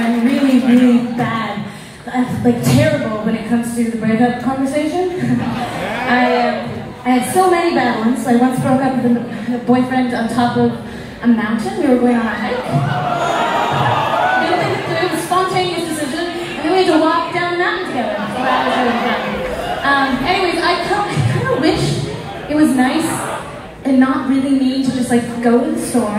I'm really, really bad. Like terrible when it comes to the breakup conversation. I, uh, I had so many bad ones. I once broke up with a, a boyfriend on top of a mountain. We were going on a hike. It was a spontaneous decision, and then we had to walk down the mountain together. So that was really fun. Um, anyways, I kind of wish it was nice and not really mean to just like go to the store.